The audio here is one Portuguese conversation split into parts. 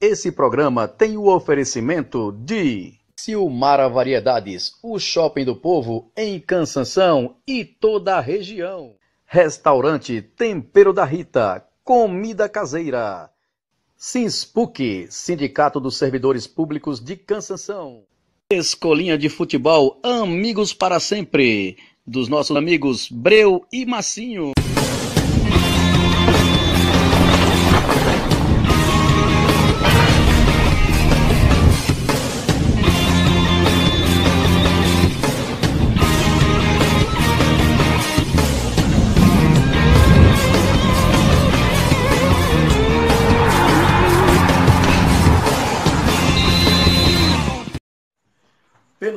Esse programa tem o oferecimento de Silmara Variedades, o shopping do povo em Cansanção e toda a região. Restaurante Tempero da Rita, comida caseira. Sinspuc, Sindicato dos Servidores Públicos de Cansanção. Escolinha de Futebol Amigos para Sempre, dos nossos amigos Breu e Massinho.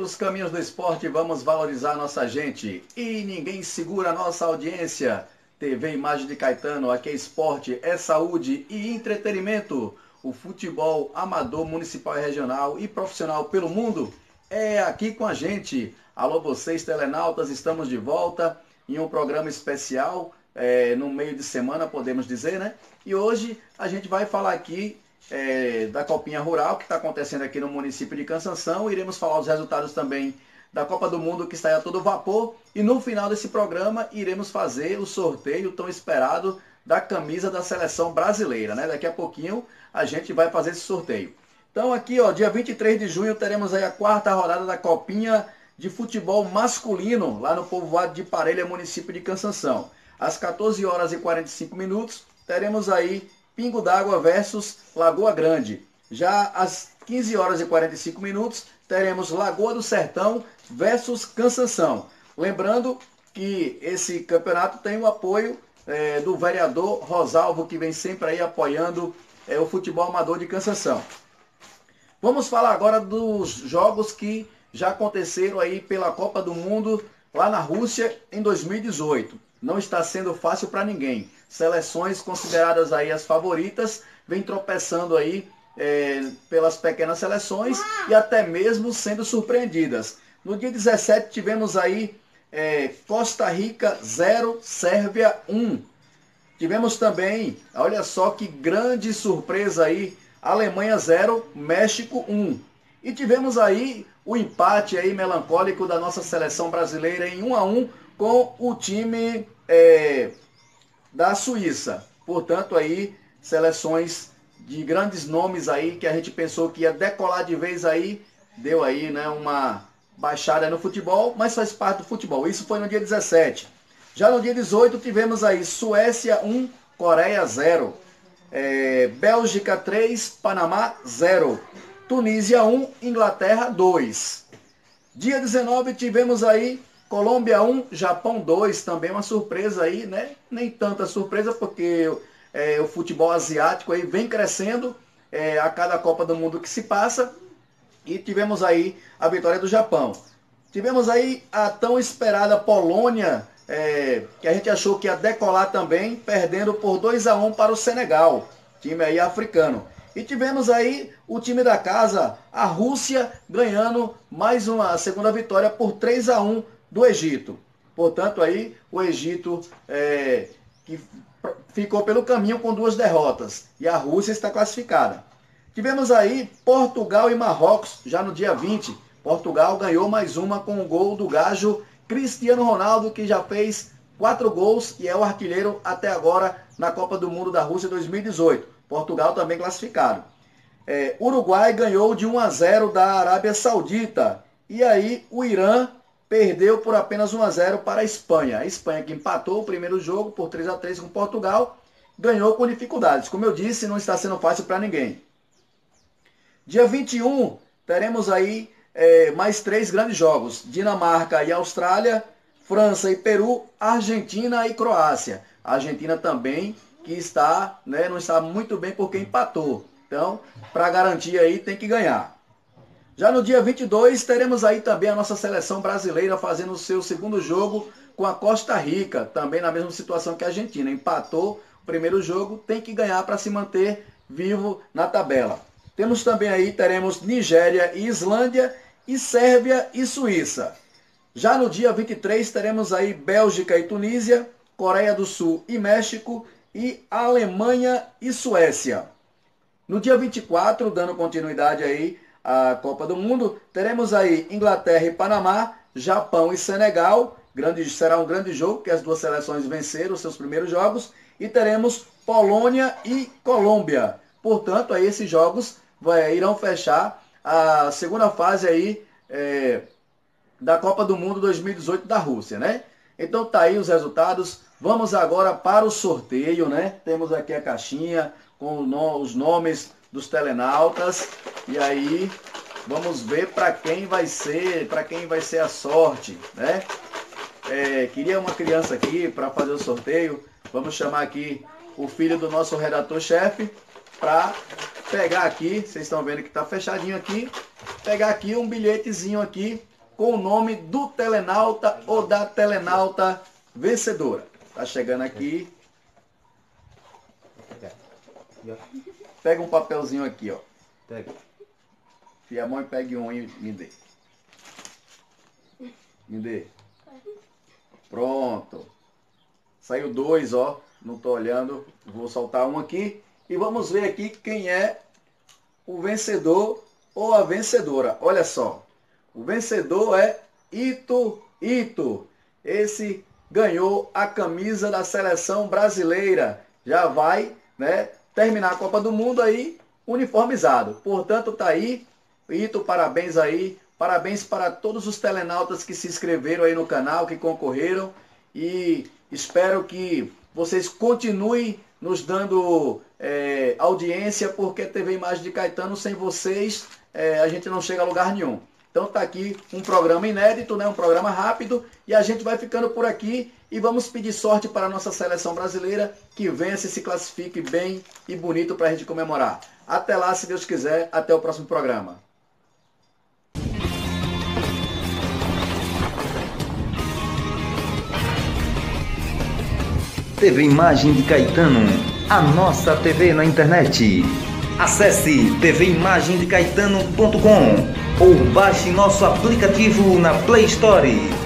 Pelos caminhos do esporte, vamos valorizar nossa gente. E ninguém segura nossa audiência. TV Imagem de Caetano, aqui é esporte, é saúde e entretenimento. O futebol amador, municipal e regional e profissional pelo mundo é aqui com a gente. Alô vocês, telenautas, estamos de volta em um programa especial, é, no meio de semana, podemos dizer, né? E hoje a gente vai falar aqui é, da Copinha Rural, que está acontecendo aqui no município de Cansanção. Iremos falar os resultados também da Copa do Mundo, que está a todo vapor. E no final desse programa, iremos fazer o sorteio tão esperado da camisa da seleção brasileira. Né? Daqui a pouquinho a gente vai fazer esse sorteio. Então aqui, ó, dia 23 de junho, teremos aí a quarta rodada da Copinha de Futebol Masculino, lá no povoado de Parelha, município de Cansanção. Às 14 horas e 45 minutos, teremos aí Pingo d'Água versus Lagoa Grande. Já às 15 horas e 45 minutos, teremos Lagoa do Sertão versus Cansanção. Lembrando que esse campeonato tem o apoio é, do vereador Rosalvo, que vem sempre aí apoiando é, o futebol amador de Cansanção. Vamos falar agora dos jogos que já aconteceram aí pela Copa do Mundo lá na Rússia em 2018. Não está sendo fácil para ninguém seleções consideradas aí as favoritas, vem tropeçando aí é, pelas pequenas seleções e até mesmo sendo surpreendidas. No dia 17 tivemos aí é, Costa Rica 0, Sérvia 1. Tivemos também, olha só que grande surpresa aí, Alemanha 0, México 1. E tivemos aí o empate aí melancólico da nossa seleção brasileira em 1 a 1 com o time é, da Suíça. Portanto, aí, seleções de grandes nomes aí que a gente pensou que ia decolar de vez aí, deu aí, né, uma baixada no futebol, mas faz parte do futebol. Isso foi no dia 17. Já no dia 18 tivemos aí Suécia 1, Coreia 0. É, Bélgica 3, Panamá 0. Tunísia 1, Inglaterra 2. Dia 19 tivemos aí Colômbia 1, Japão 2, também uma surpresa aí, né? Nem tanta surpresa, porque é, o futebol asiático aí vem crescendo é, a cada Copa do Mundo que se passa. E tivemos aí a vitória do Japão. Tivemos aí a tão esperada Polônia, é, que a gente achou que ia decolar também, perdendo por 2 a 1 para o Senegal, time aí africano. E tivemos aí o time da casa, a Rússia, ganhando mais uma segunda vitória por 3 a 1 do Egito. Portanto, aí o Egito é, que ficou pelo caminho com duas derrotas e a Rússia está classificada. Tivemos aí Portugal e Marrocos já no dia 20. Portugal ganhou mais uma com o gol do gajo Cristiano Ronaldo, que já fez quatro gols e é o artilheiro até agora na Copa do Mundo da Rússia 2018. Portugal também classificado. É, Uruguai ganhou de 1 a 0 da Arábia Saudita. E aí o Irã perdeu por apenas 1 a 0 para a Espanha. A Espanha que empatou o primeiro jogo por 3 a 3 com Portugal, ganhou com dificuldades. Como eu disse, não está sendo fácil para ninguém. Dia 21, teremos aí é, mais três grandes jogos: Dinamarca e Austrália, França e Peru, Argentina e Croácia. A Argentina também que está, né, não está muito bem porque empatou. Então, para garantir aí, tem que ganhar. Já no dia 22, teremos aí também a nossa seleção brasileira fazendo o seu segundo jogo com a Costa Rica, também na mesma situação que a Argentina. Empatou o primeiro jogo, tem que ganhar para se manter vivo na tabela. Temos também aí, teremos Nigéria e Islândia, e Sérvia e Suíça. Já no dia 23, teremos aí Bélgica e Tunísia, Coreia do Sul e México, e Alemanha e Suécia. No dia 24, dando continuidade aí à Copa do Mundo, teremos aí Inglaterra e Panamá, Japão e Senegal. Grande, será um grande jogo, que as duas seleções venceram seus primeiros jogos. E teremos Polônia e Colômbia. Portanto, aí esses jogos vai, irão fechar a segunda fase aí é, da Copa do Mundo 2018 da Rússia, né? Então tá aí os resultados. Vamos agora para o sorteio, né? Temos aqui a caixinha com os nomes dos telenautas. E aí vamos ver para quem vai ser, para quem vai ser a sorte, né? É, queria uma criança aqui para fazer o sorteio. Vamos chamar aqui o filho do nosso redator-chefe para pegar aqui, vocês estão vendo que está fechadinho aqui, pegar aqui um bilhetezinho aqui com o nome do telenauta ou da telenauta vencedora. Tá chegando aqui. Pega um papelzinho aqui, ó. Pega. Fia a mão e pegue um e me dê. Me dê. Pronto. Saiu dois, ó. Não tô olhando. Vou soltar um aqui. E vamos ver aqui quem é o vencedor ou a vencedora. Olha só. O vencedor é Ito Ito. Esse ganhou a camisa da seleção brasileira. Já vai, né, terminar a Copa do Mundo aí uniformizado. Portanto, tá aí. Ito, parabéns aí. Parabéns para todos os telenautas que se inscreveram aí no canal, que concorreram. E espero que vocês continuem nos dando é, audiência, porque TV Imagem de Caetano, sem vocês, é, a gente não chega a lugar nenhum. Então tá aqui um programa inédito, né? um programa rápido, e a gente vai ficando por aqui e vamos pedir sorte para a nossa seleção brasileira, que vença e se classifique bem e bonito para a gente comemorar. Até lá, se Deus quiser, até o próximo programa. TV Imagem de Caetano, a nossa TV na internet. Acesse tvimagemdecaetano.com ou baixe nosso aplicativo na Play Store.